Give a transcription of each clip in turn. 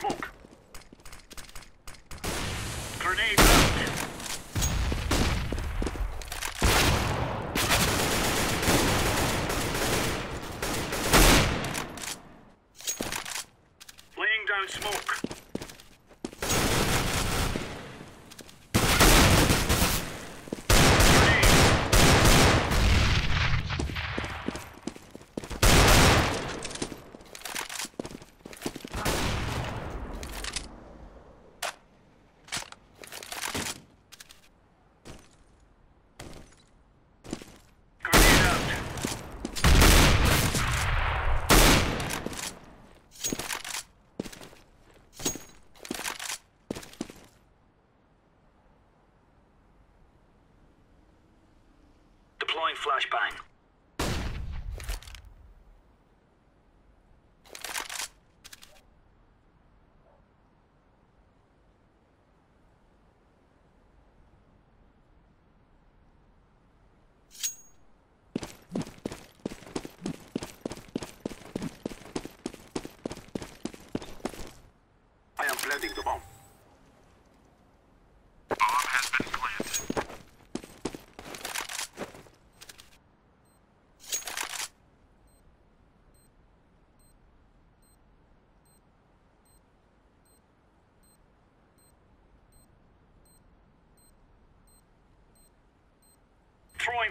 smoke. Grenade. Laying down smoke. Grenade. Grenade out. Deploying flashbang.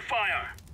Fire.